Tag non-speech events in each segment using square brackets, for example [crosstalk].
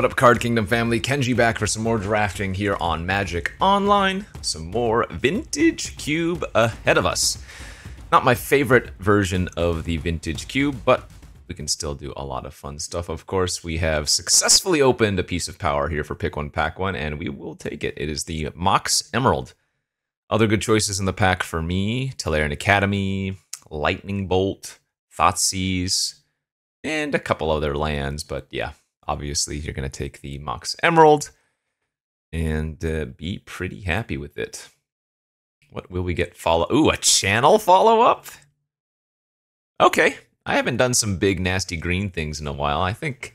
What up, Card Kingdom family? Kenji back for some more drafting here on Magic Online. Some more Vintage Cube ahead of us. Not my favorite version of the Vintage Cube, but we can still do a lot of fun stuff, of course. We have successfully opened a piece of power here for Pick One, Pack One, and we will take it. It is the Mox Emerald. Other good choices in the pack for me Tolarian Academy, Lightning Bolt, Thoughtseize, and a couple other lands, but yeah, obviously you're going to take the Mox Emerald and uh, be pretty happy with it. What will we get follow? Ooh, a channel follow up? Okay, I haven't done some big nasty green things in a while. I think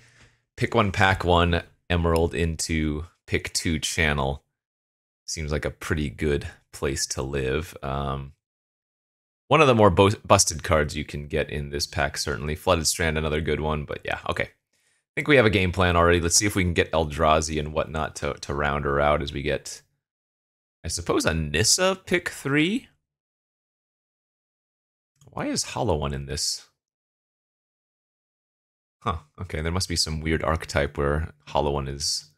pick one, pack one, Emerald into pick two channel seems like a pretty good place to live. Um, one of the more busted cards you can get in this pack, certainly. Flooded Strand, another good one, but yeah, okay think we have a game plan already. Let's see if we can get Eldrazi and whatnot to, to round her out as we get, I suppose, a Nissa pick three? Why is Hollow One in this? Huh, okay, there must be some weird archetype where Hollow One is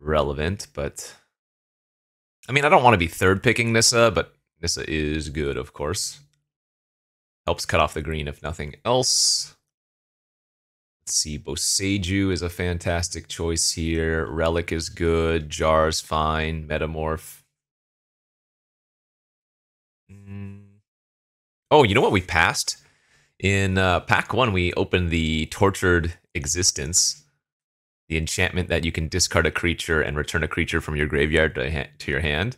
relevant, but... I mean, I don't want to be third picking Nissa, but Nissa is good, of course. Helps cut off the green if nothing else. See, Boseiju is a fantastic choice here. Relic is good. Jar's fine. Metamorph. Mm. Oh, you know what we passed? In uh, pack one, we opened the Tortured Existence, the enchantment that you can discard a creature and return a creature from your graveyard to, to your hand.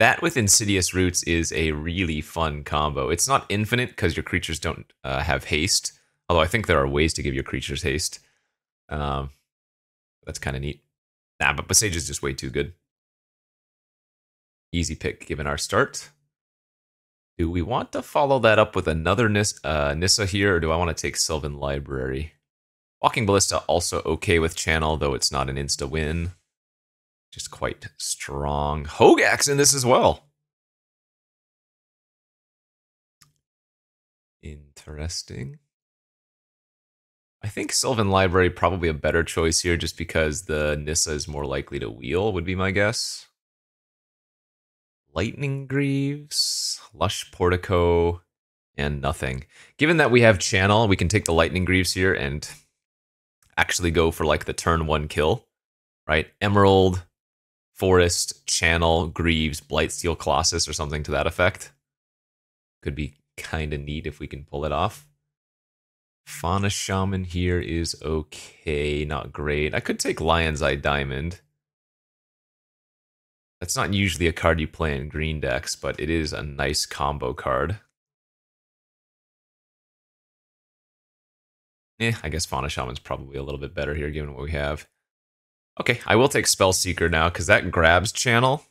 That with Insidious Roots is a really fun combo. It's not infinite because your creatures don't uh, have haste, Although I think there are ways to give your creatures haste. Um, that's kind of neat. Nah, but Boseiju is just way too good. Easy pick given our start. Do we want to follow that up with another Nis uh, Nissa here, or do I want to take Sylvan Library? Walking Ballista also okay with Channel, though it's not an insta-win. Just quite strong. Hogaak in this as well. Interesting. I think Sylvan Library probably a better choice here just because the Nissa is more likely to wheel, would be my guess. Lightning Greaves, Lush Portico, and nothing. Given that we have Channel, we can take the Lightning Greaves here and actually go for like the turn one kill, right? Emerald, Forest, Channel, Greaves, Blightsteel Colossus, or something to that effect. Could be kind of neat if we can pull it off. Fauna Shaman here is okay, not great. I could take Lion's Eye Diamond. That's not usually a card you play in green decks, but it is a nice combo card. Eh, I guess Fauna Shaman's probably a little bit better here given what we have. Okay, I will take Spell Seeker now, because that grabs channel.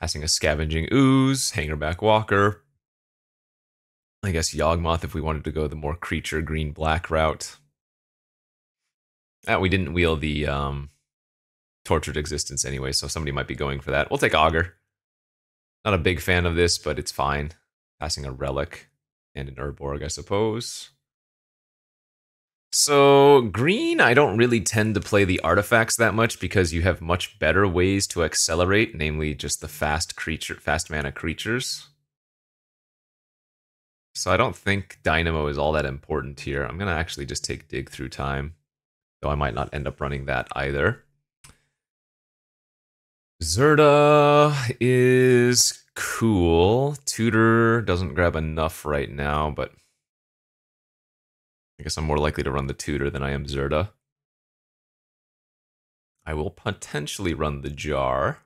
Passing a Scavenging Ooze, Hangerback Walker, I guess Yawgmoth if we wanted to go the more creature green black route. Ah, we didn't wheel the um, tortured existence anyway, so somebody might be going for that. We'll take Augur. Not a big fan of this, but it's fine. Passing a relic and an Urborg, I suppose. So green, I don't really tend to play the artifacts that much because you have much better ways to accelerate, namely just the fast creature, fast mana creatures. So I don't think Dynamo is all that important here. I'm going to actually just take Dig through time, though I might not end up running that either. Zirda is cool. Tutor doesn't grab enough right now, but I guess I'm more likely to run the Tutor than I am Zirda. I will potentially run the Jar.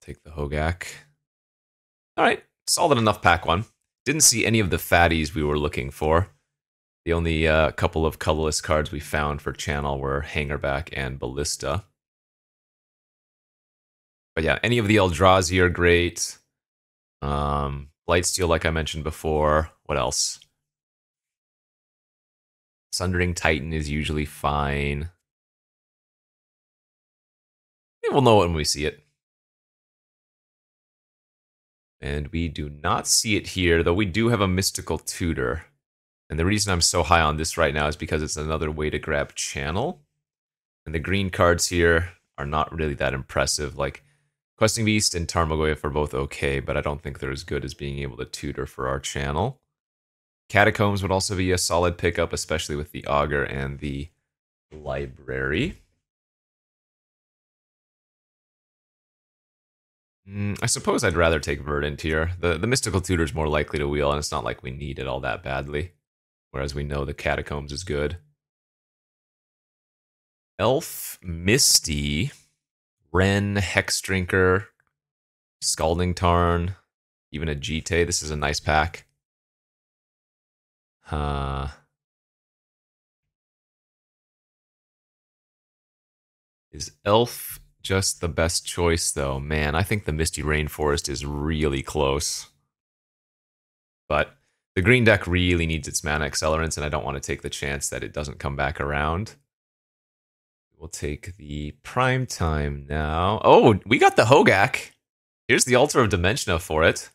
Take the Hogaak. All right, solid enough pack one. Didn't see any of the fatties we were looking for. The only uh, couple of colorless cards we found for channel were Hangerback and Ballista. But yeah, any of the Eldrazi are great. Um, Blightsteel, like I mentioned before. What else? Sundering Titan is usually fine. we'll know it when we see it. And we do not see it here, though we do have a mystical tutor. And the reason I'm so high on this right now is because it's another way to grab channel. And the green cards here are not really that impressive. Like Questing Beast and Tarmogoyf are both okay, but I don't think they're as good as being able to tutor for our channel. Catacombs would also be a solid pickup, especially with the Augur and the Library. Mm, I suppose I'd rather take Verdant here. The, the Mystical Tutor's more likely to wheel, and it's not like we need it all that badly. Whereas we know the Catacombs is good. Elf, Misty, Wrenn, Hexdrinker, Scalding Tarn, even a Jitte. This is a nice pack. Uh, is Elf just the best choice, though? Man, I think the Misty Rainforest is really close. But the green deck really needs its mana accelerants, and I don't want to take the chance that it doesn't come back around. We'll take the prime time now. Oh, we got the Hogaak. Here's the Altar of Dementia for it.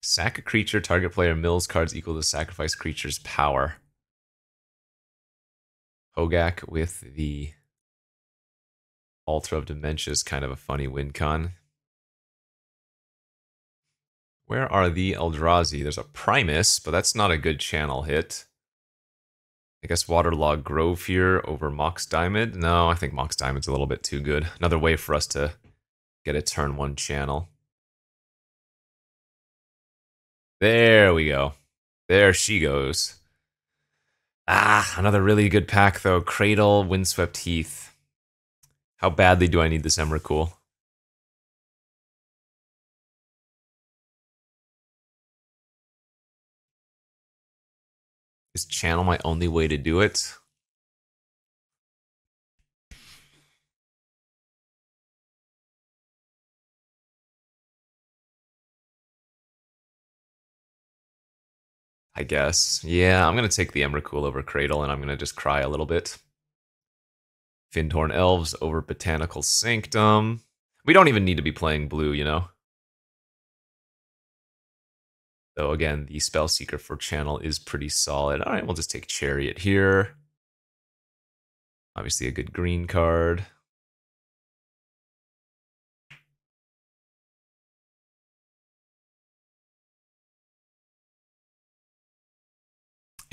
Sack a creature, target player mills cards equal to sacrifice creature's power. Hogaak with the Altar of Dementia is kind of a funny win con. Where are the Eldrazi? There's a Primus, but that's not a good channel hit. I guess Waterlog Grove here over Mox Diamond. No, I think Mox Diamond's a little bit too good. Another way for us to get a turn one channel. There we go. There she goes. Ah, another really good pack though. Cradle, Windswept Heath. How badly do I need this Emrakul? Is channel my only way to do it? I guess. Yeah, I'm going to take the Emrakul over Cradle, and I'm going to just cry a little bit. Fyndhorn Elves over Botanical Sanctum. We don't even need to be playing blue, you know? Though again, the spell seeker for channel is pretty solid. All right, we'll just take chariot here. Obviously a good green card.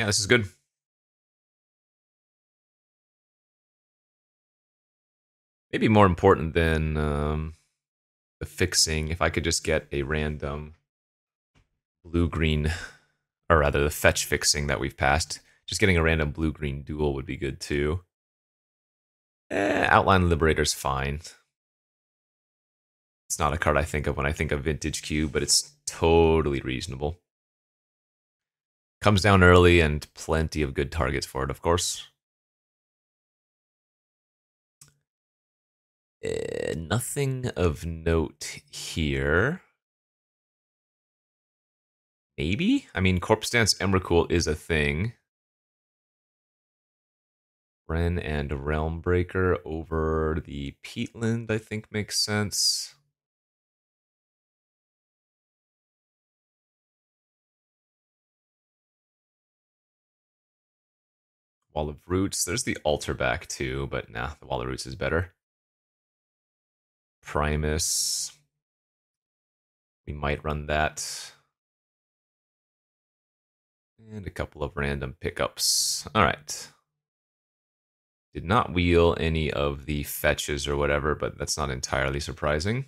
Yeah, this is good. Maybe more important than um, the fixing, if I could just get a random blue green, or rather the fetch fixing that we've passed. Just getting a random blue green dual would be good too. Eh, Outland Liberator's fine. It's not a card I think of when I think of Vintage Cube, but it's totally reasonable. Comes down early and plenty of good targets for it, of course. Uh, nothing of note here. Maybe? I mean, Corpse Dance Emrakul is a thing. Wrenn and Realm Breaker over the Peatland, I think makes sense. Wall of Roots. There's the Altar back too, but nah, the Wall of Roots is better. Primus. We might run that. And a couple of random pickups. All right. Did not wheel any of the fetches or whatever, but that's not entirely surprising.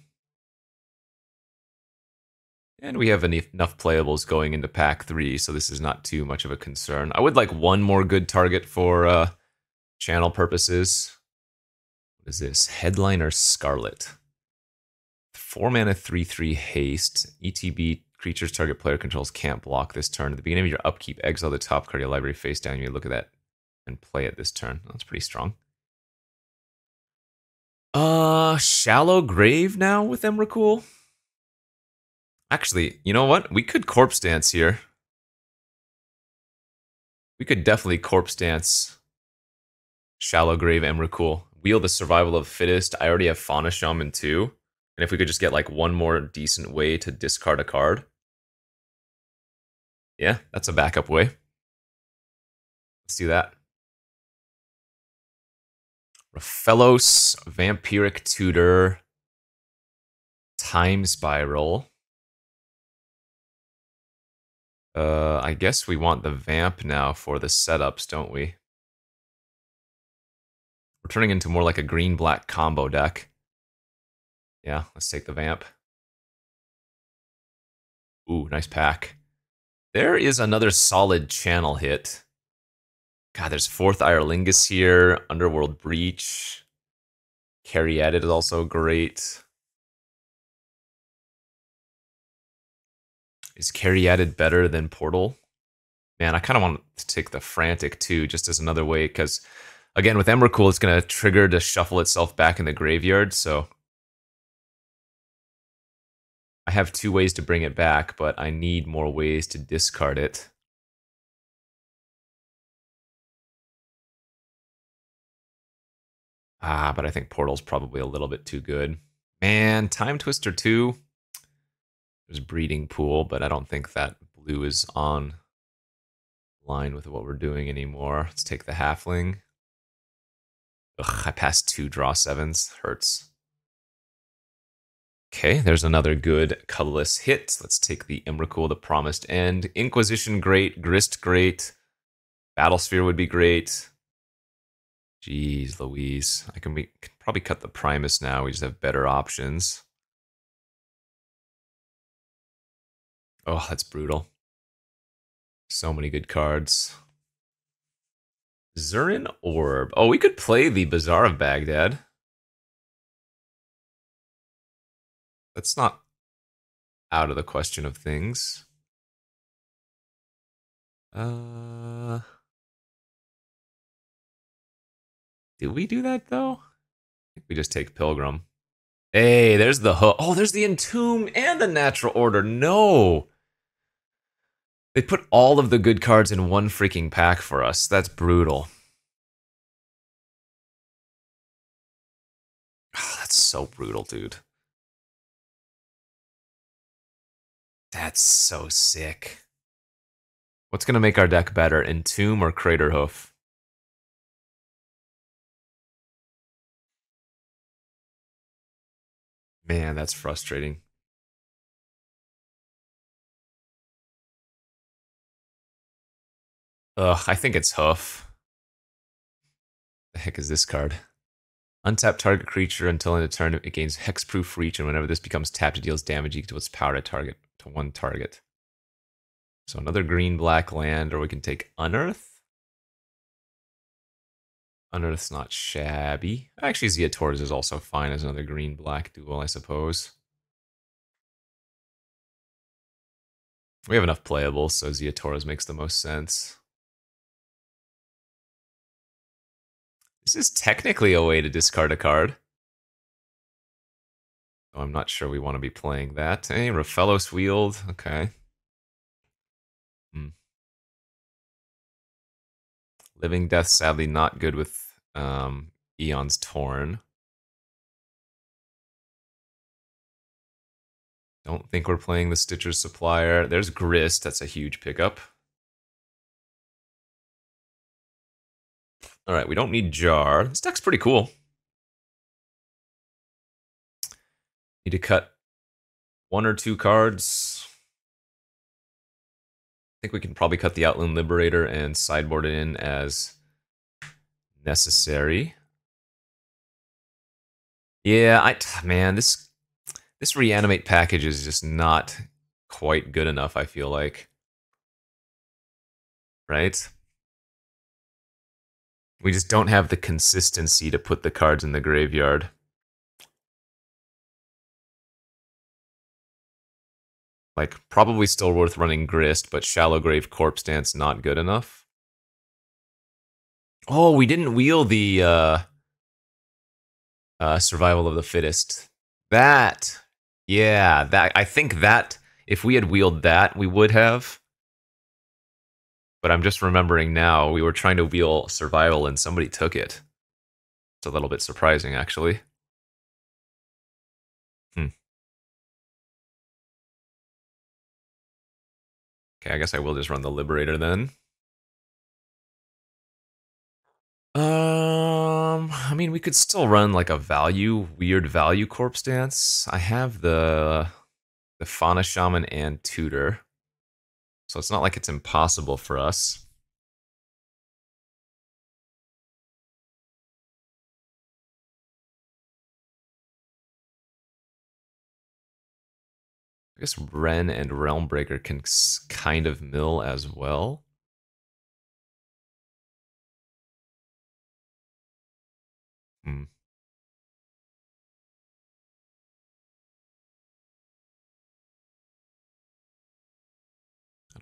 And we have enough playables going into pack three, so this is not too much of a concern. I would like one more good target for uh, channel purposes. What is this? Headliner Scarlet. Four mana, three three haste. ETB Creatures target player controls can't block this turn. At the beginning of your upkeep, exile the top card of your library face down. You look at that and play it this turn. That's pretty strong. Uh, Shallow Grave now with Emrakul? Actually, you know what? We could Corpse Dance here. We could definitely Corpse Dance Shallow Grave Emrakul. Wheel the Survival of Fittest. I already have Fauna Shaman too. And if we could just get like one more decent way to discard a card. Yeah, that's a backup way. Let's do that. Rofellos, Vampiric Tutor, Time Spiral. Uh, I guess we want the Vamp now for the setups, don't we? We're turning into more like a green-black combo deck. Yeah, let's take the Vamp. Ooh, nice pack. There is another solid channel hit. God, there's Forth Eorlingas here, Underworld Breach. Caryatid is also great. Is Caryatid better than Portal? Man, I kind of want to take the Frantic too, just as another way, because again, with Emrakul, it's going to trigger to shuffle itself back in the graveyard, so I have two ways to bring it back, but I need more ways to discard it. Ah, but I think Portal's probably a little bit too good. Man, Time Twister 2. Breeding Pool, but I don't think that blue is on line with what we're doing anymore. Let's take the Halfling. Ugh, I passed two draw sevens. Hurts. Okay, there's another good colorless hit. Let's take the Emrakul, the Promised End. Inquisition, great. Grist, great. Battlesphere would be great. Jeez Louise. I can, be, can probably cut the Primus now. We just have better options. Oh, that's brutal. So many good cards. Zuran Orb. Oh, we could play the Bazaar of Baghdad. That's not out of the question of things. Uh, did we do that though? We just take Pilgrim. Hey, there's the hook. Oh, there's the Entomb and the Natural Order. No. They put all of the good cards in one freaking pack for us. That's brutal. Oh, that's so brutal, dude. That's so sick. What's going to make our deck better, Entomb or Craterhoof? Man, that's frustrating. Ugh, I think it's Hoof. The heck is this card? Untap target creature until in a turn it gains hexproof reach, and whenever this becomes tapped, it deals damage equal to its power to target to one target. So another green black land, or we can take Unearth. Unearth's not shabby. Actually, Ziatora's is also fine as another green black duel, I suppose. We have enough playables, so Ziatora's makes the most sense. This is technically a way to discard a card. Oh, I'm not sure we want to be playing that. Hey, Rofellos Wield. Okay. Hmm. Living Death, sadly not good with um, Aeons Torn. Don't think we're playing the Stitcher's Supplier. There's Grist. That's a huge pickup. All right, we don't need Jar. This deck's pretty cool. Need to cut one or two cards. I think we can probably cut the Outland Liberator and sideboard it in as necessary. Yeah, I [sighs] man, this this reanimate package is just not quite good enough, I feel like. Right? We just don't have the consistency to put the cards in the graveyard. Like, probably still worth running Grist, but Shallow Grave Corpse Dance not good enough. Oh, we didn't wheel the uh, uh, Survival of the Fittest. That, yeah, that I think that if we had wheeled that, we would have. But I'm just remembering now, we were trying to wheel Survival and somebody took it. It's a little bit surprising, actually. Okay, I guess I will just run the Liberator then. Um, I mean, we could still run like a value, weird value corpse dance. I have the the Fauna Shaman and Tutor, so it's not like it's impossible for us. I guess Wrenn and Realmbreaker can kind of mill as well. Hmm.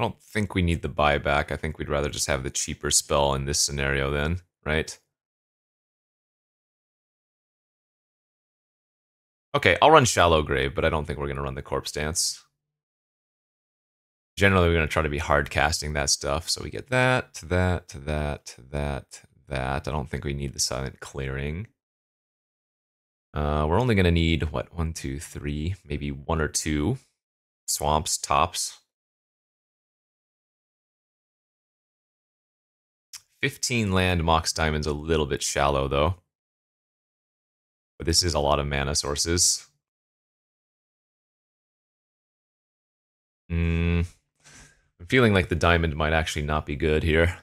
I don't think we need the buyback. I think we'd rather just have the cheaper spell in this scenario then, right? Okay, I'll run Shallow Grave, but I don't think we're going to run the Corpse Dance. Generally, we're going to try to be hard casting that stuff. So we get that, that, that, that, that. I don't think we need the Silent Clearing. Uh, we're only going to need, what, one, two, three, maybe one or two swamps, tops. 15 land Mox Diamond's a little bit shallow, though. But this is a lot of mana sources. Hmm. I'm feeling like the diamond might actually not be good here.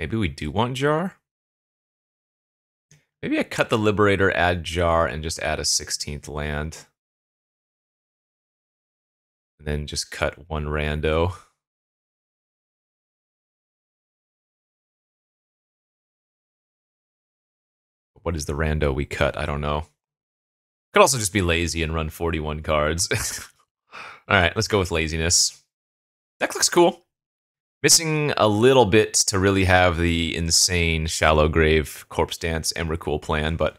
Maybe we do want Jar? Maybe I cut the Liberator, add Jar, and just add a 16th land and then just cut one rando. What is the rando we cut? I don't know. Could also just be lazy and run 41 cards. [laughs] All right, let's go with laziness. Deck looks cool. Missing a little bit to really have the insane shallow grave corpse dance Emrakul plan, but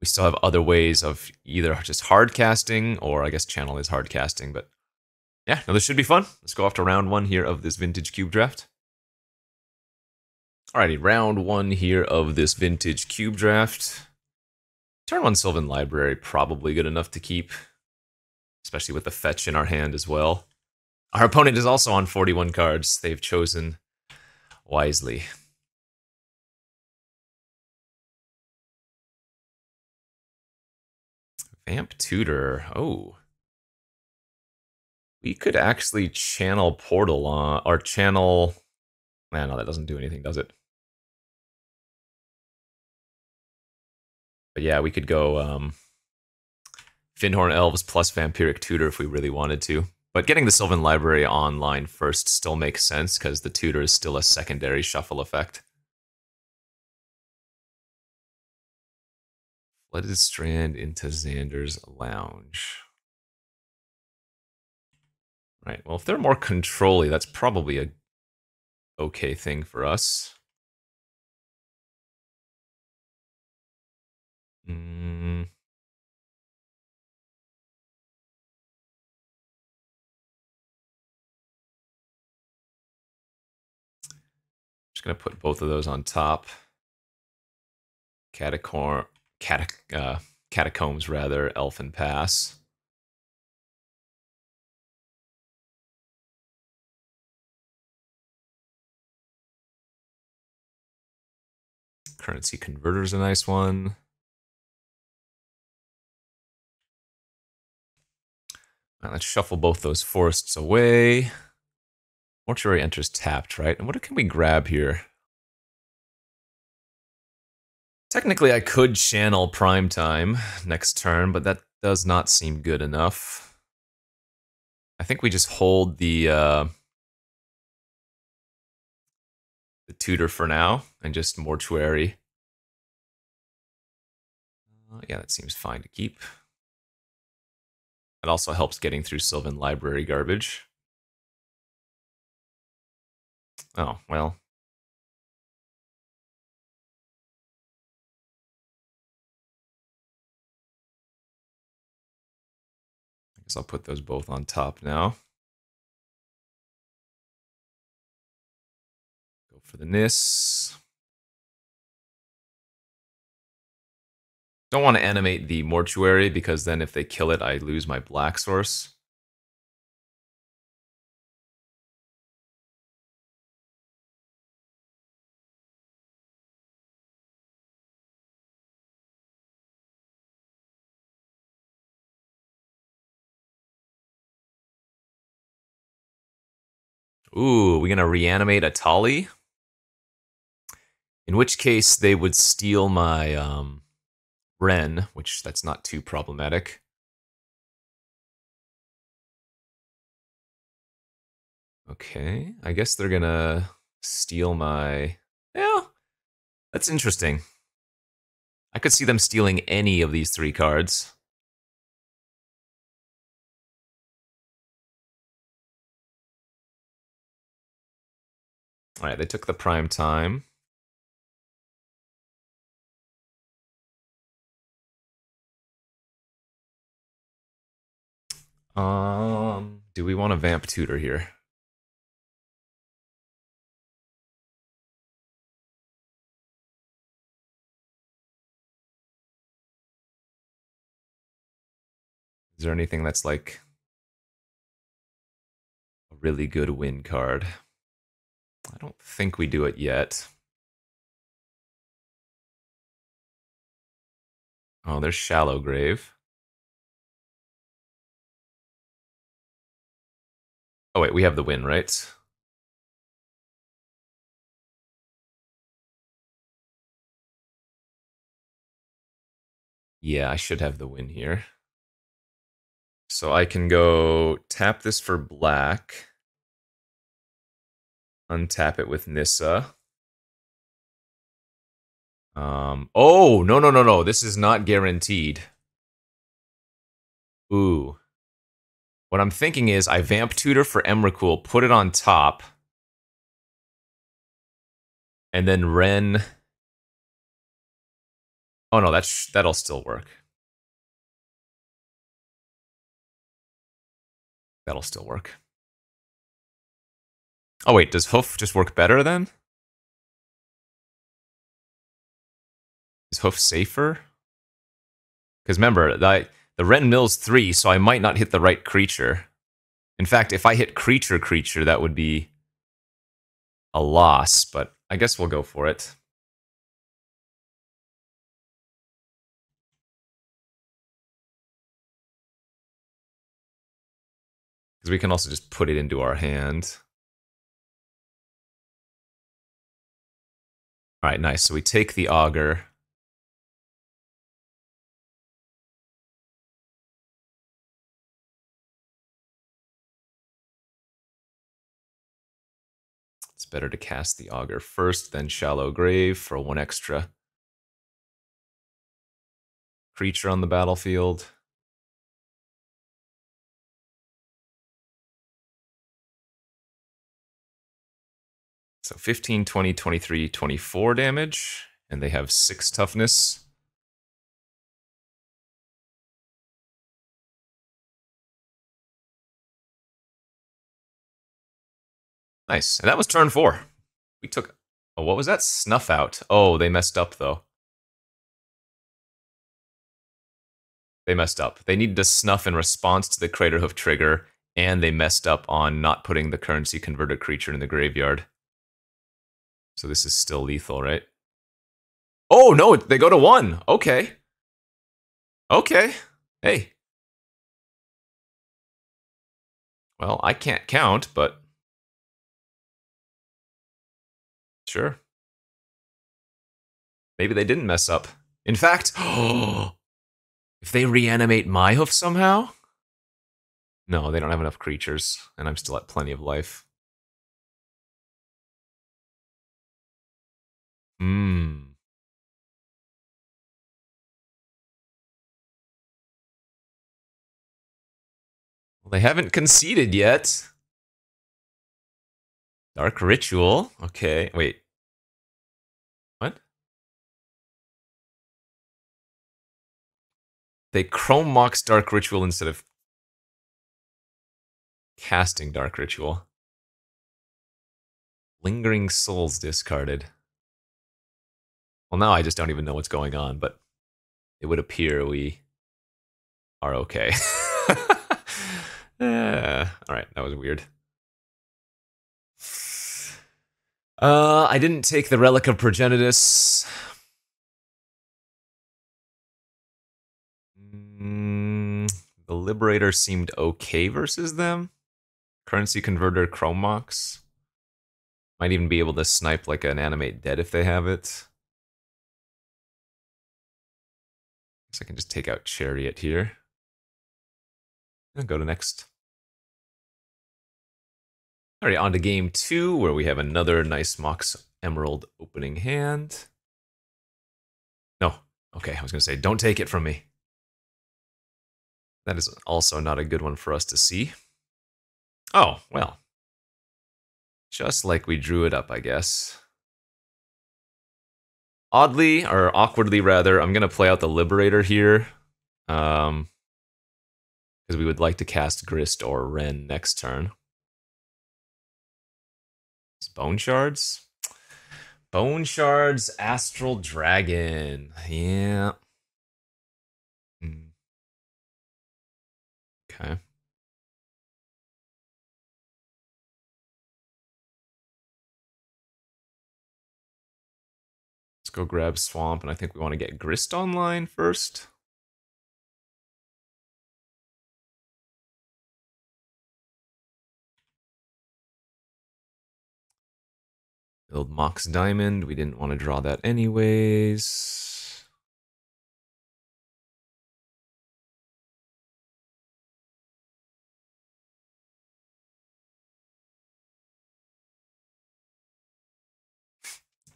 we still have other ways of either just hard casting or I guess channel is hard casting, but yeah, no, this should be fun. Let's go off to round one here of this vintage cube draft. Alrighty, round one here of this vintage cube draft. Turn one Sylvan Library, probably good enough to keep, especially with the fetch in our hand as well. Our opponent is also on 41 cards. They've chosen wisely. Vamp Tutor. Oh. We could actually channel Portal on, or channel... Man, no, that doesn't do anything, does it? But yeah, we could go um, Fyndhorn Elves plus Vampiric Tutor if we really wanted to. But getting the Sylvan Library online first still makes sense because the Tutor is still a secondary shuffle effect. Flooded Strand into Xander's Lounge. Right. Well, if they're more controlly, that's probably a okay thing for us. Mm. Just gonna put both of those on top. Catac uh, catacombs rather, Elfin Pass. Currency converter is a nice one. Right, let's shuffle both those forests away. Mortuary enters tapped, right? And what can we grab here? Technically, I could channel Prime Time next turn, but that does not seem good enough. I think we just hold the uh, the tutor for now and just mortuary. Uh, yeah, that seems fine to keep. It also helps getting through Sylvan Library garbage. Oh, well. I guess I'll put those both on top now. Go for the NIS. Don't want to animate the mortuary because then if they kill it, I lose my black source. Ooh, we gonna reanimate Etali? In which case, they would steal my um, Wrenn, which that's not too problematic. Okay, I guess they're gonna steal my... Yeah, that's interesting. I could see them stealing any of these three cards. Alright, they took the prime time. Um, do we want a vamp tutor here? Is there anything that's like a really good win card? I don't think we do it yet. Oh, there's Shallow Grave. Oh wait, we have the win, right? Yeah, I should have the win here. So I can go tap this for black. Untap it with Nissa. Um, oh, no, no, no, no. This is not guaranteed. Ooh. What I'm thinking is I vamp tutor for Emrakul, put it on top, and then Wrenn. Oh no, that's that'll still work. That'll still work. Oh wait, does Hoof just work better then? Is Hoof safer? Because remember, that the Wrenn Mills 3, so I might not hit the right creature. In fact, if I hit creature creature, that would be a loss, but I guess we'll go for it. Because we can also just put it into our hand. All right, nice. So we take the Augur. It's better to cast the Augur first, then Shallow Grave for one extra creature on the battlefield. So 15, 20, 23, 24 damage, and they have 6 toughness. Nice. And that was turn four. We took. Oh, what was that? Snuff out. Oh, they messed up, though. They messed up. They needed to snuff in response to the Craterhoof trigger, and they messed up on not putting the currency converted creature in the graveyard. So this is still lethal, right? Oh, no, they go to one. Okay. Okay. Hey. Well, I can't count, but Sure. Maybe they didn't mess up. In fact, [gasps] if they reanimate my hoof somehow? No, they don't have enough creatures, and I'm still at plenty of life. Hmm. Well, they haven't conceded yet. Dark Ritual. Okay, wait. What? They Chrome Mox Dark Ritual instead of casting Dark Ritual. Lingering Souls discarded. Well, now I just don't even know what's going on, but it would appear we are okay. [laughs] uh, all right, that was weird. Uh, I didn't take the Relic of Progenitus. Mm, the Liberator seemed okay versus them. Currency Converter, Chrome Mox. Might even be able to snipe like an Animate Dead if they have it. So I can just take out Chariot here. And go to next. Alright, on to game two, where we have another nice Mox Emerald opening hand. No, okay, I was going to say, don't take it from me. That is also not a good one for us to see. Oh, well. Just like we drew it up, I guess. Oddly, or awkwardly rather, I'm going to play out the Liberator here. Um, because we would like to cast Grist or Wrenn next turn. It's bone Shards? Bone Shards, Astral Dragon. Yeah. Hmm. Okay. Let's go grab Swamp, and I think we want to get Grist online first. Build Mox Diamond. We didn't want to draw that anyways.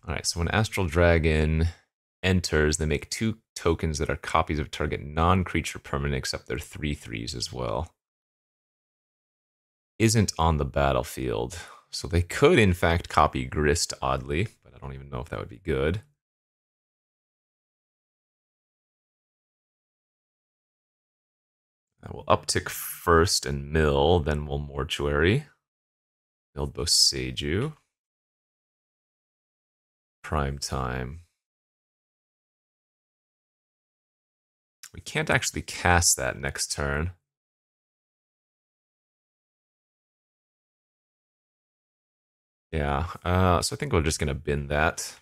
Alright, so when Astral Dragon enters, they make two tokens that are copies of target non-creature permanent, except they're three threes as well. Isn't on the battlefield. So they could, in fact, copy Grist oddly, but I don't even know if that would be good. I will uptick first and mill, then we'll mortuary. Build Boseiju. Prime time. We can't actually cast that next turn. Yeah, uh, so I think we're just going to bin that.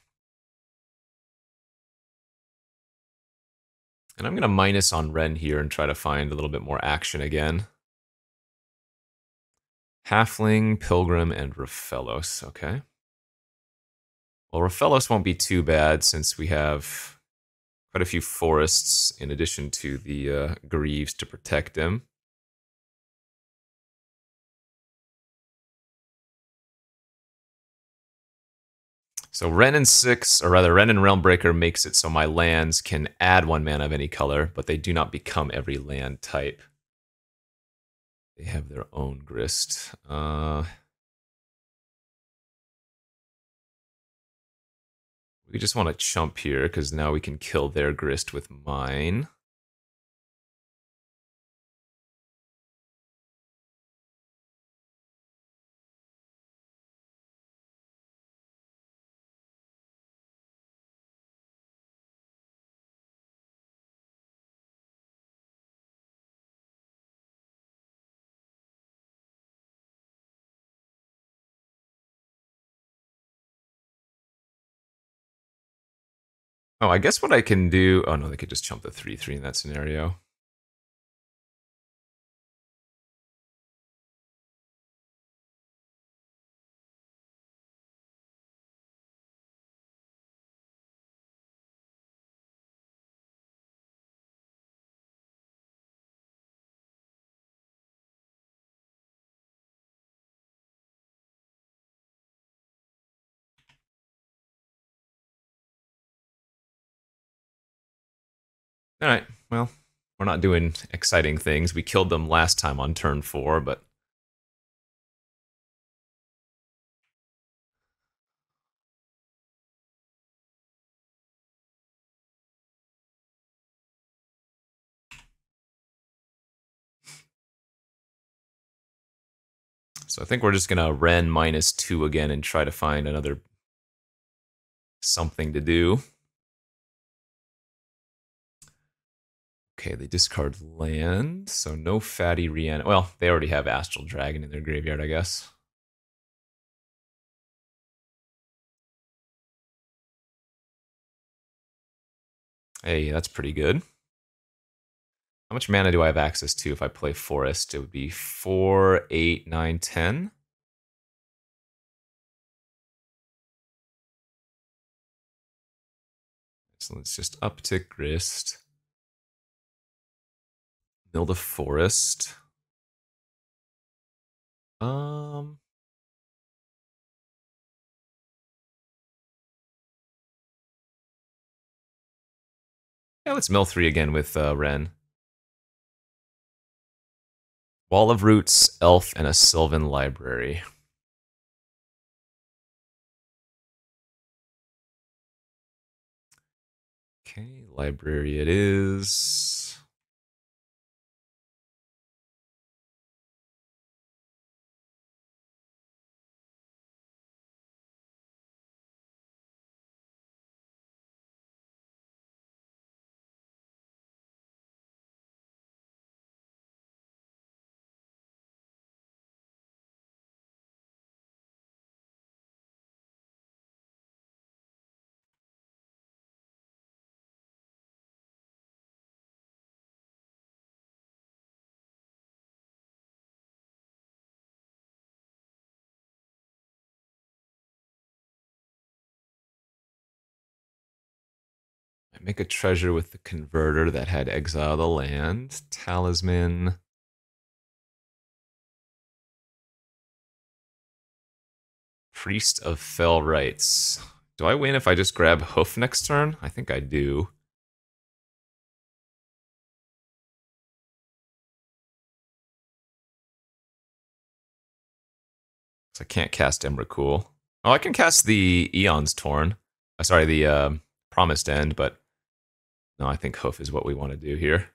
And I'm going to minus on Wrenn here and try to find a little bit more action again. Halfling, Pilgrim, and Rofellos. Okay. Well, Rofellos won't be too bad since we have quite a few forests in addition to the uh, Greaves to protect him. So and Six, or rather Wrenn and Realmbreaker makes it so my lands can add one mana of any color, but they do not become every land type. They have their own grist. Uh, we just want to chump here because now we can kill their grist with mine. Oh, I guess what I can do... Oh, no, they could just jump the 3-3 in that scenario. All right. Well, we're not doing exciting things. We killed them last time on turn four, but. So I think we're just going to Wrenn minus two again and try to find another something to do. Okay, they discard land, so no fatty Rihanna. Well, they already have Astral Dragon in their graveyard, I guess. Hey, that's pretty good. How much mana do I have access to if I play Forest? It would be 4, 8, 9, 10. So let's just uptick Grist. Build a forest. Um. Yeah, let's mill three again with uh, Wrenn. Wall of Roots, Elf, and a Sylvan Library. Okay, library it is. Make a treasure with the converter that had exile the land. Talisman. Priest of Fell Rites. Do I win if I just grab Hoof next turn? I think I do. I can't cast Emrakul. Oh, I can cast the Aeons Torn. Uh, sorry, the uh, Promised End, but no, I think hoof is what we want to do here.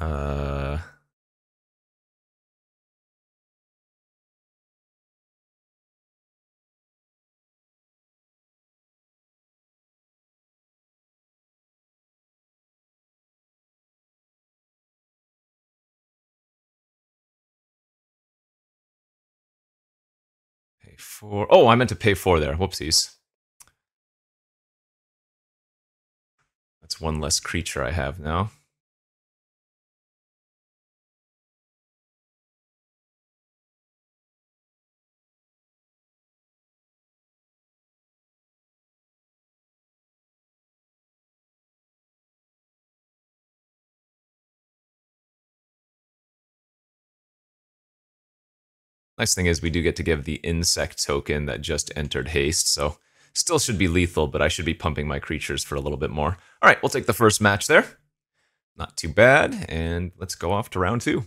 Uh, pay four. Oh, I meant to pay four there. Whoopsies. That's one less creature I have now. Nice thing is we do get to give the insect token that just entered haste, so still should be lethal, but I should be pumping my creatures for a little bit more. All right, we'll take the first match there. Not too bad, and let's go off to round two.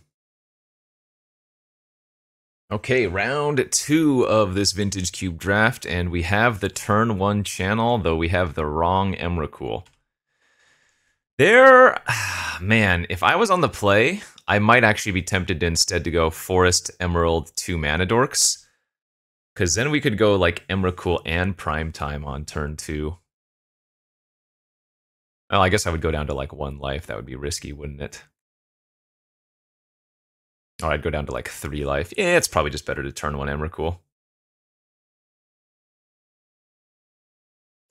Okay, round two of this Vintage Cube draft, and we have the turn one channel, though we have the wrong Emrakul. There, [sighs] man, if I was on the play, I might actually be tempted instead to go Forest Emerald two mana dorks. Because then we could go like Emrakul and Prime Time on turn two. Well, I guess I would go down to like one life. That would be risky, wouldn't it? Or I'd go down to like three life. Yeah, it's probably just better to turn one Emrakul.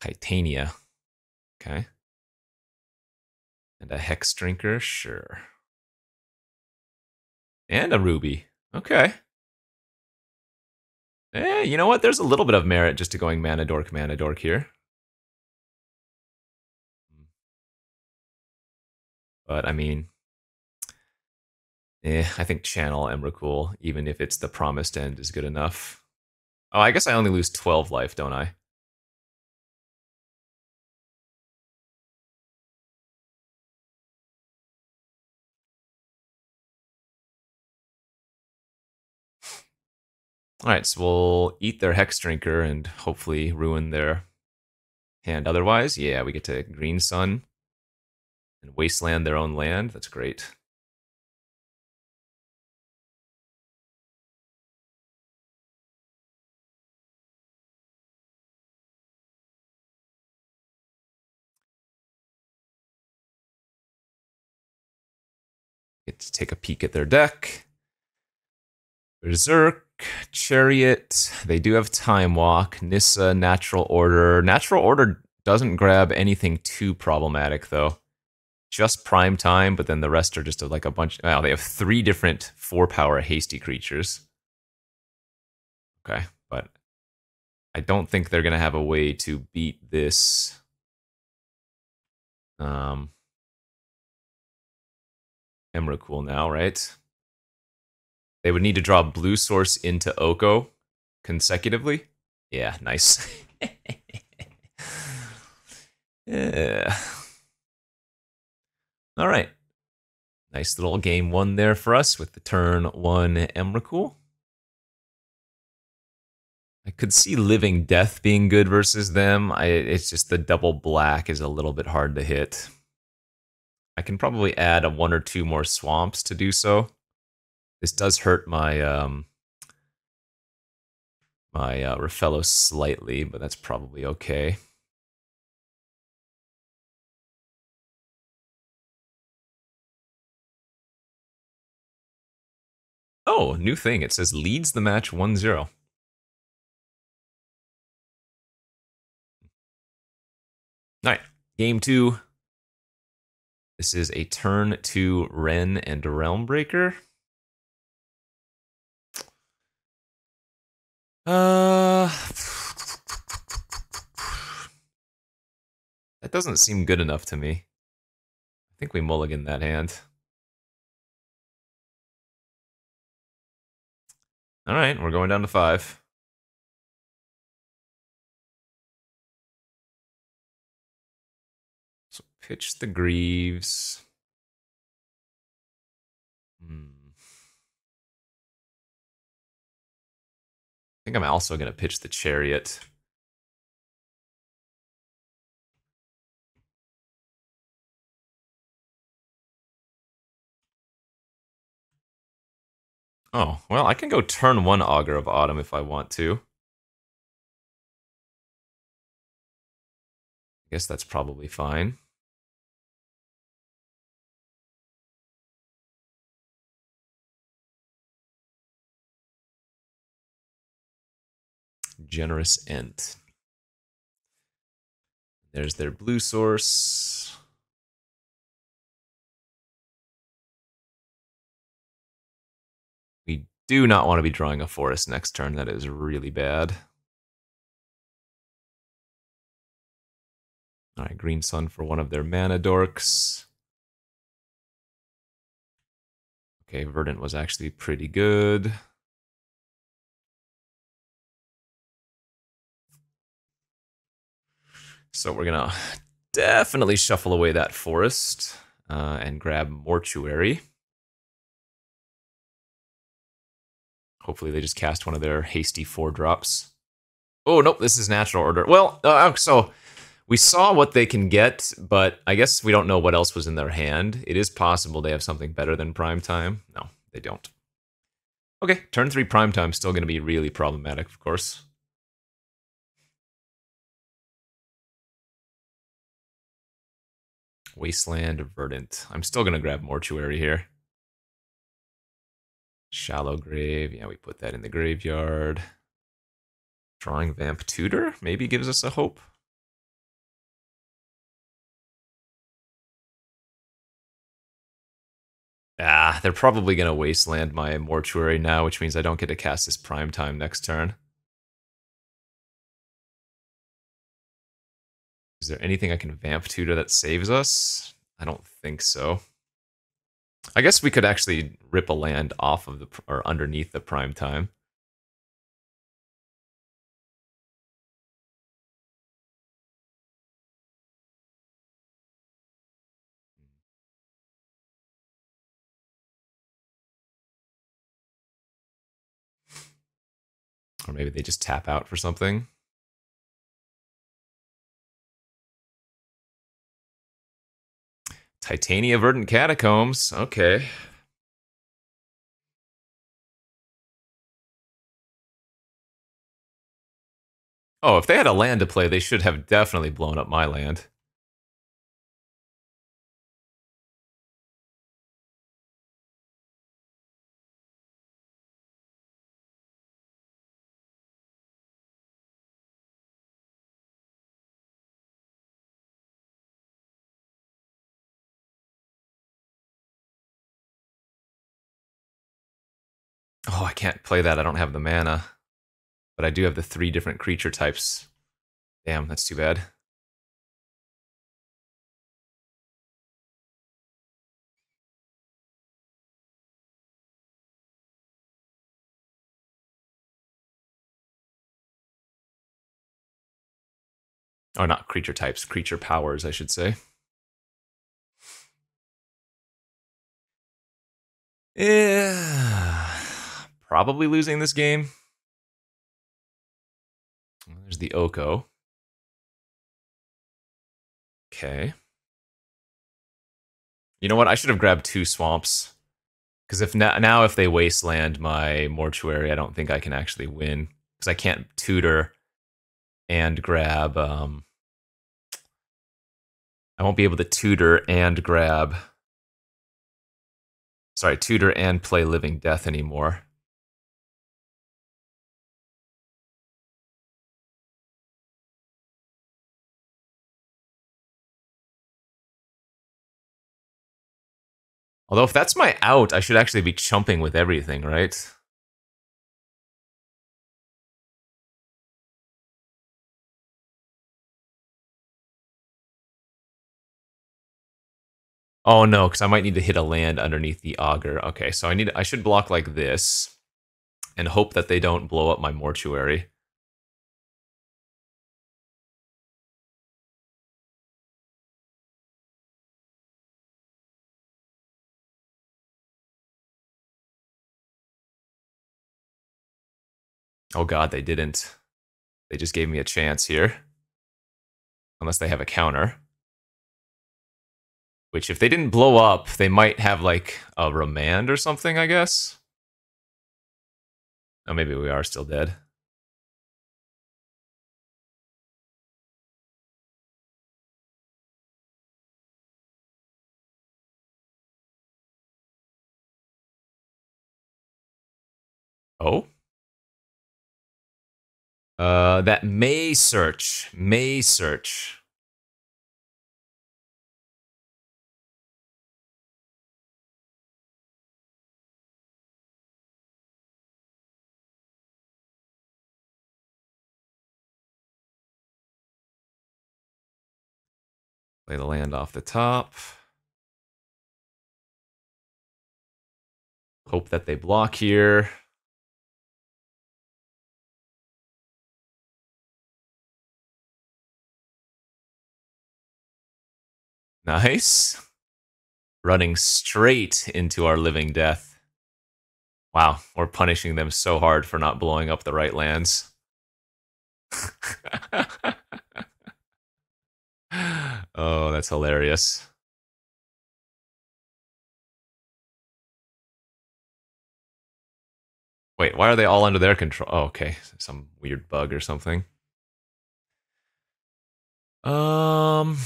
Titania. Okay. And a Hex Drinker, sure. And a ruby. Okay. Eh, you know what? There's a little bit of merit just to going mana dork, mana dork here. But I mean, eh, I think channel Emrakul, even if it's the promised end, is good enough. Oh, I guess I only lose 12 life, don't I? Alright, so we'll eat their Hex Drinker and hopefully ruin their hand. Otherwise, yeah, we get to Green Sun and wasteland their own land. That's great. Get to take a peek at their deck. Berserk, Chariot. They do have Time Walk, Nissa, Natural Order. Natural Order doesn't grab anything too problematic, though. Just Prime Time, but then the rest are just like a bunch. Wow, they have three different four power hasty creatures. Okay, but I don't think they're going to have a way to beat this. Um, Emrakul now, right? They would need to draw blue source into Oko consecutively. Yeah, nice. [laughs] yeah. All right. Nice little game one there for us with the turn one Emrakul. I could see Living Death being good versus them. I, it's just the double black is a little bit hard to hit. I can probably add a one or two more swamps to do so. This does hurt my um, my uh, Rofello slightly, but that's probably okay. Oh, new thing. It says leads the match 1-0. All right, game two. This is a turn to Wrenn and Realmbreaker. Uh, that doesn't seem good enough to me. I think we mulligan that hand. All right, we're going down to five. So pitch the Greaves. Think I'm also going to pitch the Chariot. Oh, well, I can go turn one Augur of Autumn if I want to. I guess that's probably fine. Generous Ent. There's their blue source. We do not want to be drawing a forest next turn. That is really bad. All right, Green Sun for one of their mana dorks. Okay, Verdant was actually pretty good. So we're to definitely shuffle away that forest uh, and grab Mortuary. Hopefully they just cast one of their hasty four drops. Oh, nope, this is natural order. Well, uh, oh, so we saw what they can get, but I guess we don't know what else was in their hand. It is possible they have something better than prime time. No, they don't. Okay, turn three prime time still going to be really problematic, of course. Wasteland, Verdant. I'm still going to grab Mortuary here. Shallow Grave. Yeah, we put that in the graveyard. Drawing Vamp Tutor maybe gives us a hope. Ah, they're probably going to wasteland my Mortuary now, which means I don't get to cast this Prime Time next turn. Is there anything I can vamp to, that saves us? I don't think so. I guess we could actually rip a land off of the or underneath the prime time. Or maybe they just tap out for something. Titania Verdant Catacombs. Okay. Oh, if they had a land to play, they should have definitely blown up my land. Oh, I can't play that. I don't have the mana. But I do have the three different creature types. Damn, that's too bad. Oh, not creature types, creature powers, I should say. Yeah, probably losing this game. There's the Oko. Okay. You know what? I should have grabbed two swamps. Because if now, now if they wasteland my mortuary, I don't think I can actually win. Because I can't tutor and grab. Um, I won't be able to tutor and grab. Sorry, tutor and play Living Death anymore. Although if that's my out, I should actually be chumping with everything, right? Oh no, because I might need to hit a land underneath the Augur. Okay, so I need I should block like this and hope that they don't blow up my mortuary. Oh god, they didn't. They just gave me a chance here. Unless they have a counter. Which, if they didn't blow up, they might have, like, a remand or something, I guess? Oh, maybe we are still dead. Oh? Uh, that may search. May search. Play the land off the top. Hope that they block here. Nice. Running straight into our living death. Wow, we're punishing them so hard for not blowing up the right lands. [laughs] oh, that's hilarious. Wait, why are they all under their control? Oh, okay. Some weird bug or something. Um...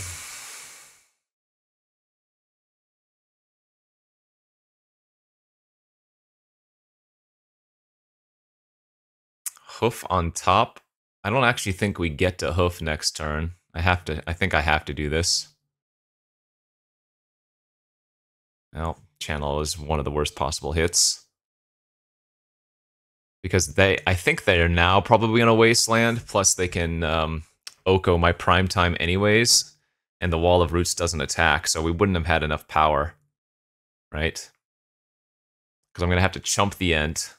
hoof on top. I don't actually think we get to hoof next turn. I have to, I think I have to do this. Well, channel is one of the worst possible hits. Because they, I think they are now probably in a wasteland, plus they can um, Oko my prime time anyways, and the Wall of Roots doesn't attack, so we wouldn't have had enough power, right? Because I'm going to have to chump the Ent.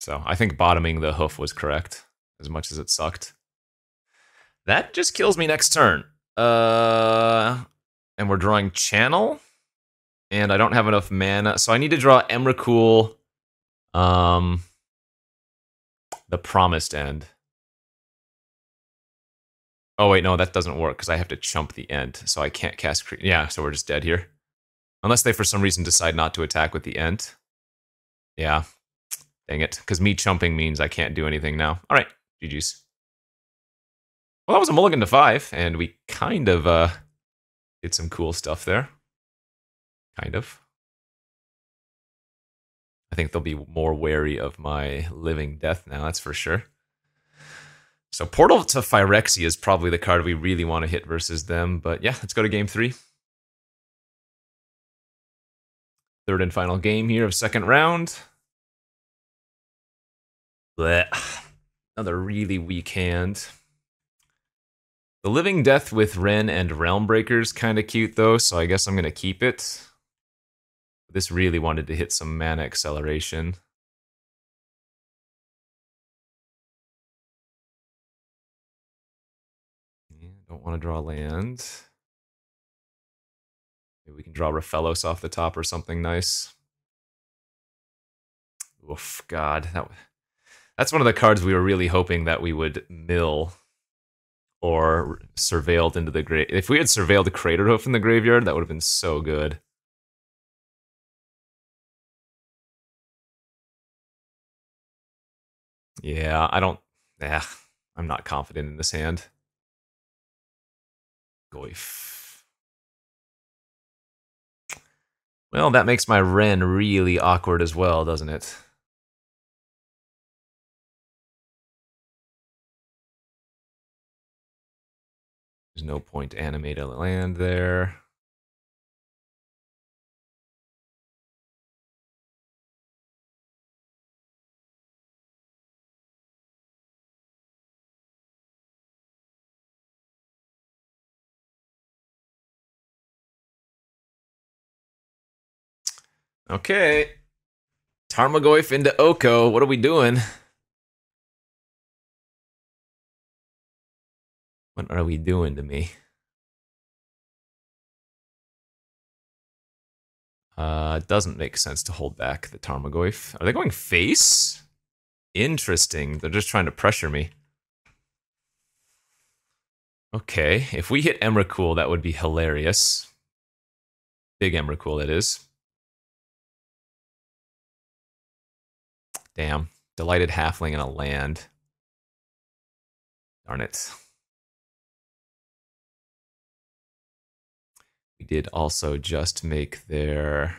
So I think bottoming the hoof was correct, as much as it sucked. That just kills me next turn. Uh, and we're drawing channel. And I don't have enough mana, so I need to draw Emrakul, um, the Promised End. Oh wait, no, that doesn't work because I have to chump the Ent, so I can't cast. Cre yeah, so we're just dead here, unless they for some reason decide not to attack with the Ent. Yeah, dang it, because me chumping means I can't do anything now. All right, GG's. Well, that was a mulligan to five, and we kind of uh, did some cool stuff there. Kind of. I think they'll be more wary of my living death now, that's for sure. So Portal to Phyrexia is probably the card we really want to hit versus them, but yeah, let's go to game three. Third and final game here of second round. Blech. [sighs] Another really weak hand. The Living Death with Wrenn and Realmbreakers kind of cute though, so I guess I'm going to keep it. This really wanted to hit some mana acceleration. Yeah, don't want to draw land. Maybe we can draw Rofellos off the top or something nice. Oof, God, that that's one of the cards we were really hoping that we would mill or surveilled into the grave. If we had surveilled the Craterhoof in the graveyard, that would have been so good. Yeah, I don't. Yeah, I'm not confident in this hand. Goyf. Well, that makes my Wrenn really awkward as well, doesn't it? There's no point to animate a land there. Okay. Tarmogoyf into Oko. What are we doing? What are we doing to me? Uh, it doesn't make sense to hold back the Tarmogoyf. Are they going face? Interesting. They're just trying to pressure me. Okay, if we hit Emrakul, that would be hilarious. Big Emrakul, it is. Damn. Delighted Halfling in a land. Darn it. We did also just make their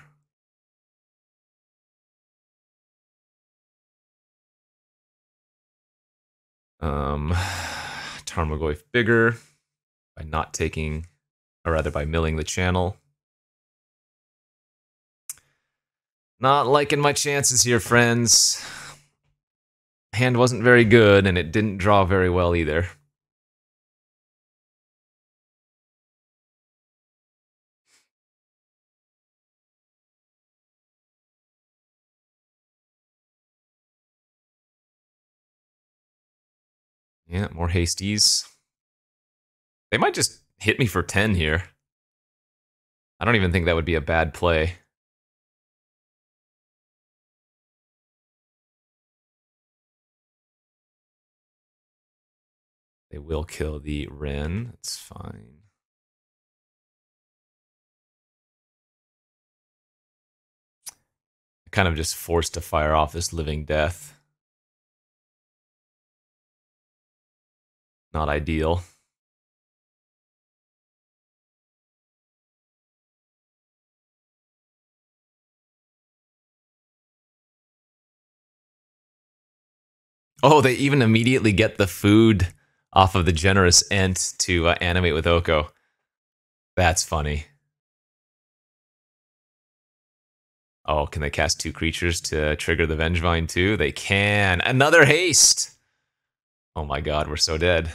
um, [sighs] Tarmogoyf bigger by not taking, or rather by milling the channel. Not liking my chances here, friends. Hand wasn't very good, and it didn't draw very well either. Yeah, more hasties. They might just hit me for 10 here. I don't even think that would be a bad play. They will kill the Wrenn. That's fine. kind of just forced to fire off this living death. Not ideal. Oh, they even immediately get the food off of the generous Ent to uh, animate with Oko. That's funny. Oh, can they cast two creatures to trigger the Vengevine too? They can. Another haste! Oh my god, we're so dead.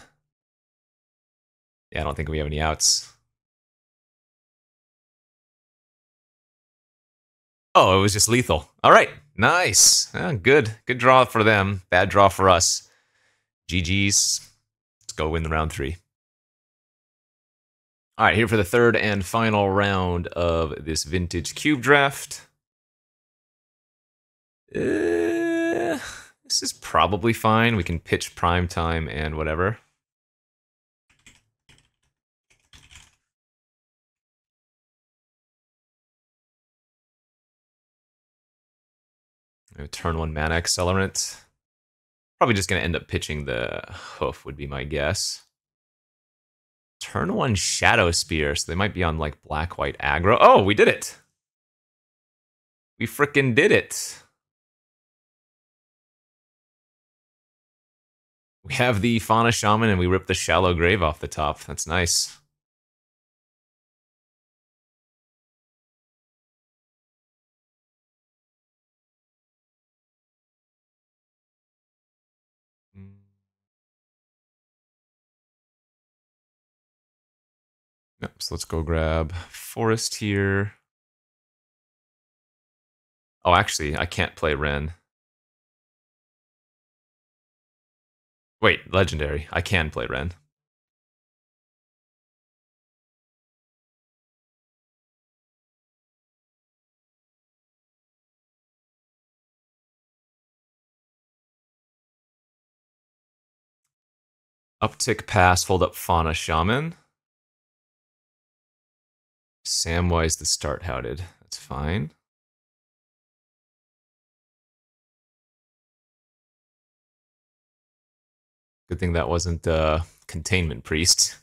Yeah, I don't think we have any outs. Oh, it was just lethal. All right, nice. good. Good draw for them. Bad draw for us. GG's Let's go win the round three. All right, here for the third and final round of this vintage cube draft. Uh, this is probably fine. We can pitch prime time and whatever. Turn one mana accelerant. Probably just going to end up pitching the hoof, would be my guess. Turn one Shadow Spear, so they might be on like black white aggro. Oh, we did it! We fricking did it! We have the Fauna Shaman and we rip the Shallow Grave off the top. That's nice. Yep, so let's go grab Forest here. Oh, actually, I can't play Wrenn. Wait, Legendary. I can play Wrenn. Uptick pass, fold up Fauna Shaman. Samwise the Stouthearted. That's fine. Good thing that wasn't uh, containment priest.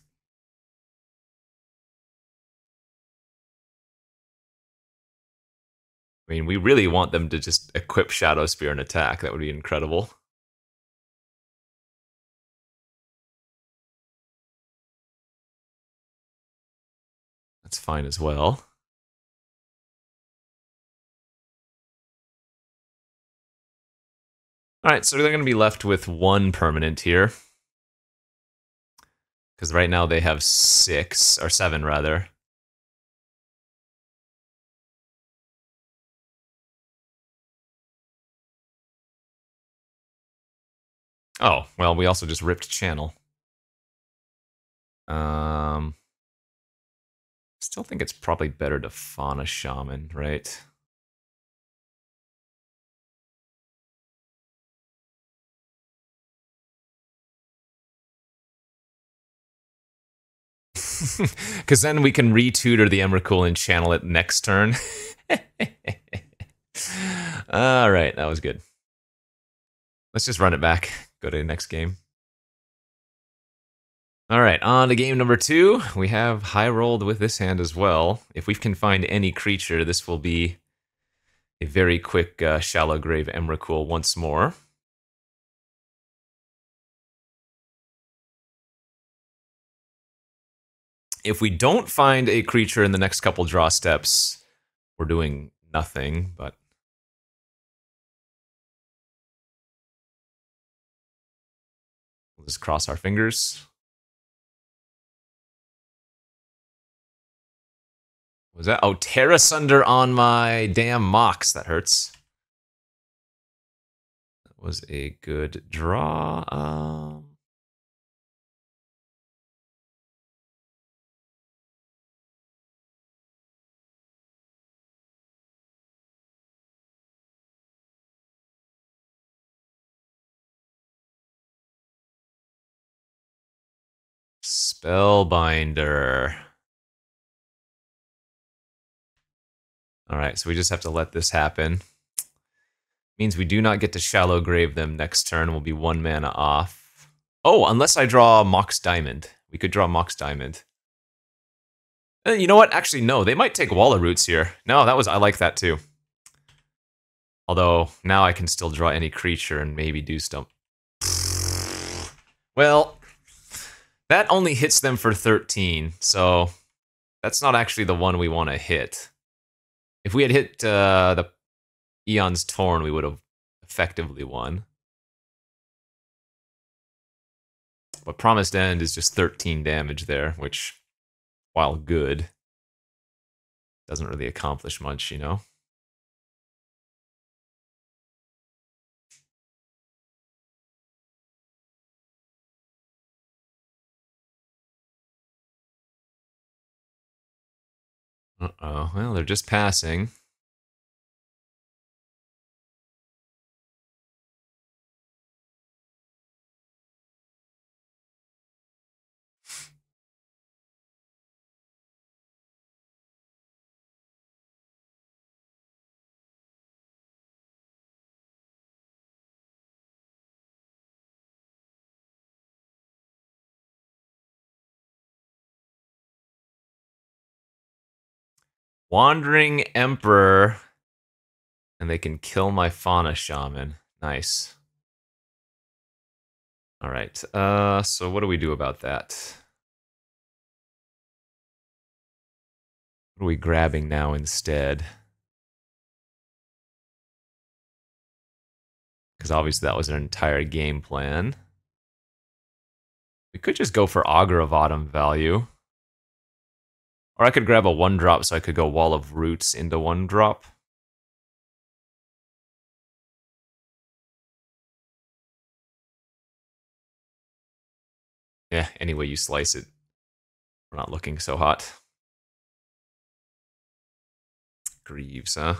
I mean, we really want them to just equip Shadow Spear and attack. That would be incredible. That's fine as well. Alright, so they're going to be left with one permanent here. Because right now they have six, or seven rather. Oh, well, we also just ripped channel. Um... Still think it's probably better to Fauna Shaman, right? [laughs] Because then we can retutor the Emrakul and channel it next turn. [laughs] All right, that was good. Let's just run it back. Go to the next game. All right, on to game number two. We have high rolled with this hand as well. If we can find any creature, this will be a very quick uh, Shallow Grave Emrakul once more. If we don't find a creature in the next couple draw steps, we're doing nothing, but... We'll just cross our fingers. Was that? Oh, Tear Asunder on my damn Mox. That hurts. That was a good draw. Um... Spellbinder. All right, so we just have to let this happen. Means we do not get to shallow grave them next turn. We'll be one mana off. Oh, unless I draw Mox Diamond. We could draw Mox Diamond. Uh, you know what? Actually, no. They might take Wall of Roots here. No, that was I like that too. Although now I can still draw any creature and maybe do stump. Well, that only hits them for 13, so that's not actually the one we want to hit. If we had hit uh, the Aeons Torn, we would have effectively won. But Promised End is just 13 damage there, which, while good, doesn't really accomplish much, you know? Uh-oh. Well, they're just passing. Wandering Emperor. And they can kill my Fauna Shaman. Nice. Alright, uh, so what do we do about that? What are we grabbing now instead? Because obviously that was an entire game plan. We could just go for Augur of Autumn value. Or I could grab a one drop so I could go Wall of Roots into one drop. Yeah, any way you slice it, we're not looking so hot. Greaves, huh?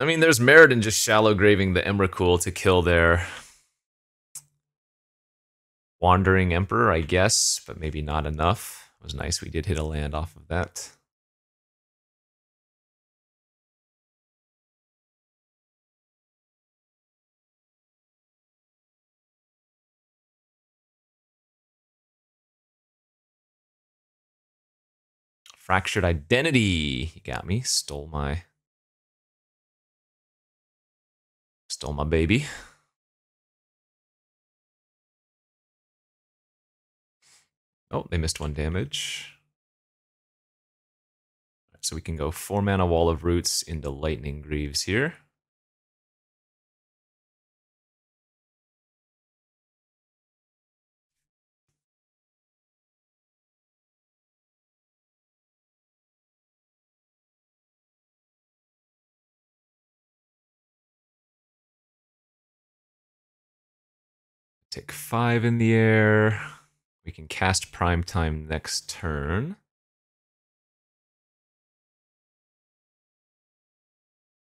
I mean, there's merit in just shallow graving the Emrakul to kill their Wandering Emperor, I guess, but maybe not enough. Was nice we did hit a land off of that. Fractured identity. You got me. Stole my... Stole my baby. Oh, they missed one damage. So we can go four mana Wall of Roots into Lightning Greaves here. Take five in the air. We can cast Prime Time next turn.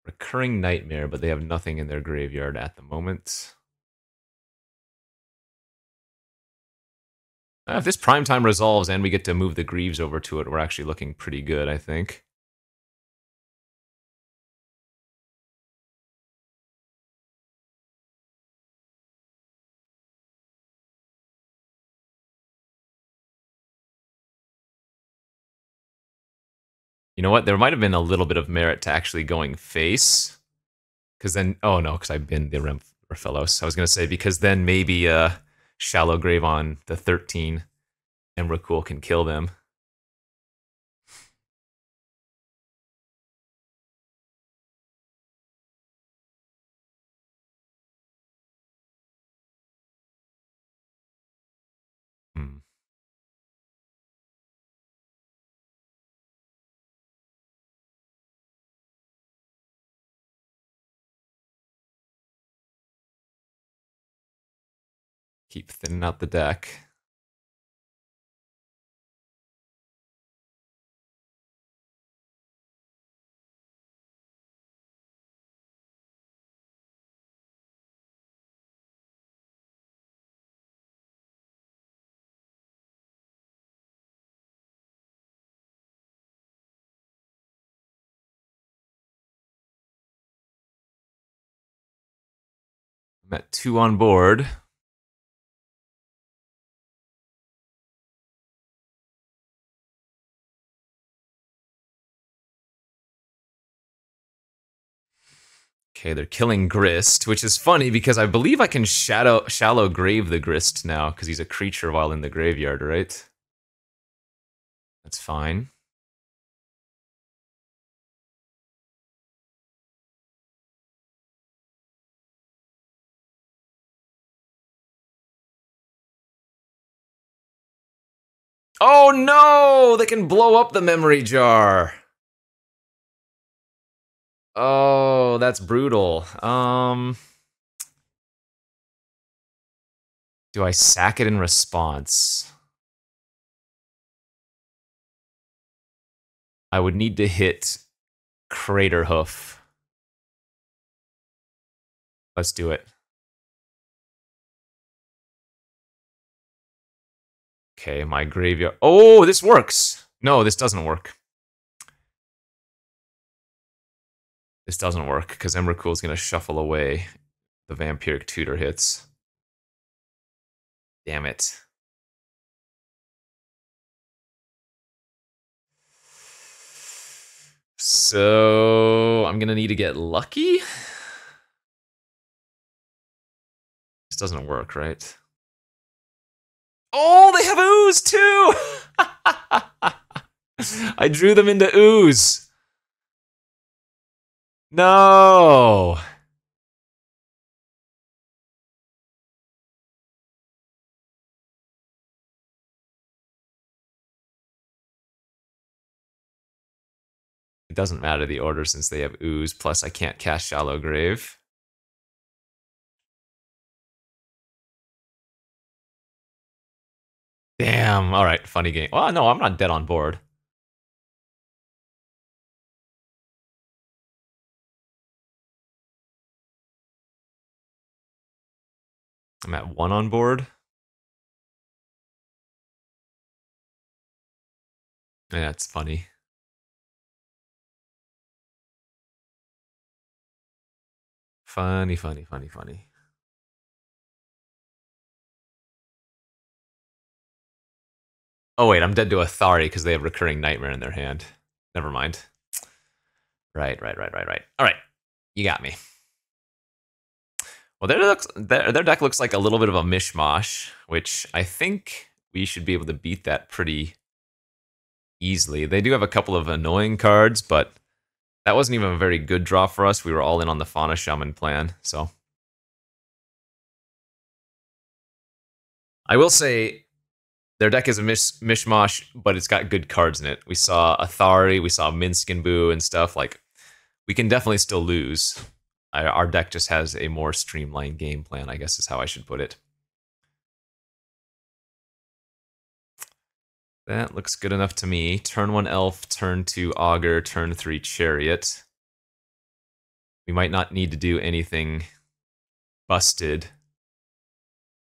Recurring Nightmare, but they have nothing in their graveyard at the moment. Uh, if this Prime Time resolves and we get to move the Greaves over to it, we're actually looking pretty good, I think. You know what? There might have been a little bit of merit to actually going face. Because then, oh no, because I've been the Rofellos. I was going to say, because then maybe uh, Shallow Grave on the 13 Emrakul can kill them. Keep thinning out the deck. At two on board. Okay, they're killing Grist, which is funny because I believe I can shadow shallow grave the Grist now because he's a creature while in the graveyard, right? That's fine. Oh no! They can blow up the memory jar. Oh, that's brutal. Um Do I sack it in response? I would need to hit Craterhoof. Let's do it. Okay, my graveyard. Oh, this works. No, this doesn't work. This doesn't work because Emrakul is going to shuffle away the Vampiric Tutor hits. Damn it. So I'm gonna need to get lucky. This doesn't work, right? Oh, they have ooze too! [laughs] I drew them into ooze. No. It doesn't matter the order since they have ooze, plus I can't cast Shallow Grave. Damn, alright, funny game. Well, no, I'm not dead on board. I'm at one on board. Yeah, it's funny. Funny, funny, funny, funny. Oh wait, I'm dead to Athari because they have Recurring Nightmare in their hand. Never mind. Right, right, right, right, right. All right, you got me. Well, their, looks, their, their deck looks like a little bit of a mishmash, which I think we should be able to beat that pretty easily. They do have a couple of annoying cards, but that wasn't even a very good draw for us. We were all in on the Fauna Shaman plan, so. I will say their deck is a mish- mishmash, but it's got good cards in it. We saw Athari, we saw Minsc and Boo and stuff. Like, we can definitely still lose. Our deck just has a more streamlined game plan, I guess is how I should put it. That looks good enough to me. Turn 1 Elf, turn 2 Augur, turn 3 Chariot. We might not need to do anything busted,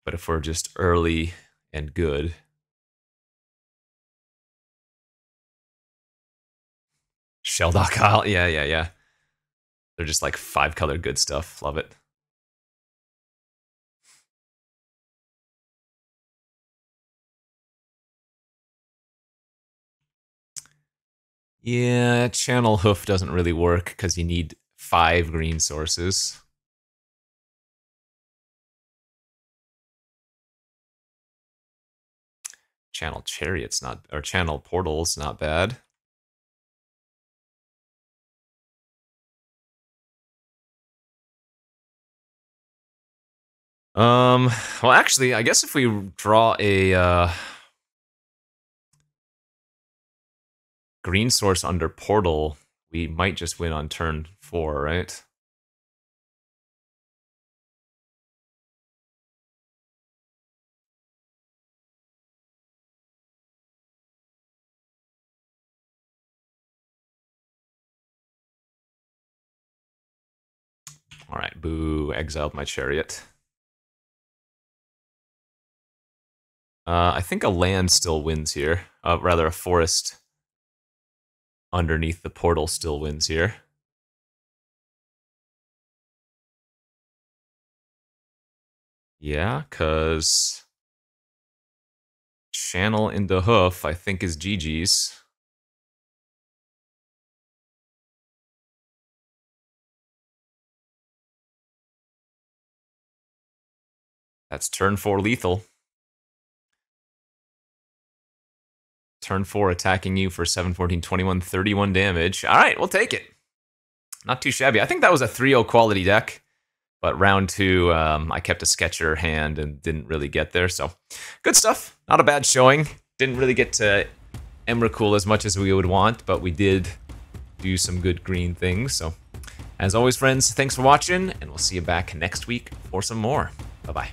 but if we're just early and good. Shelldock Isle, [laughs] yeah, yeah, yeah. They're just like five color good stuff. Love it. Yeah, channel hoof doesn't really work because you need five green sources. Channel chariot's not, or channel portal's not bad. Um, well, actually, I guess if we draw a uh, green source under portal, we might just win on turn four, right? All right, boo, exiled my chariot. Uh, I think a land still wins here. Uh, rather, a forest underneath the portal still wins here. Yeah, because channel into hoof, I think, is GG's. That's turn four lethal. Turn 4 attacking you for 7, 14, 21, 31 damage. All right, we'll take it. Not too shabby. I think that was a 3-0 quality deck. But round two, um, I kept a sketcher hand and didn't really get there. So good stuff. Not a bad showing. Didn't really get to Emrakul as much as we would want, but we did do some good green things. So as always, friends, thanks for watching, and we'll see you back next week for some more. Bye-bye.